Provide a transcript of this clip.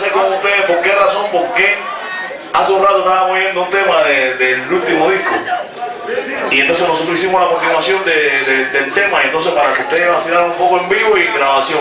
con ustedes por qué razón, por qué hace un rato estábamos oyendo un tema de- del último disco. Y entonces nosotros hicimos la continuación de- de- del tema, y entonces para que ustedes vacilaran un poco en vivo y grabación.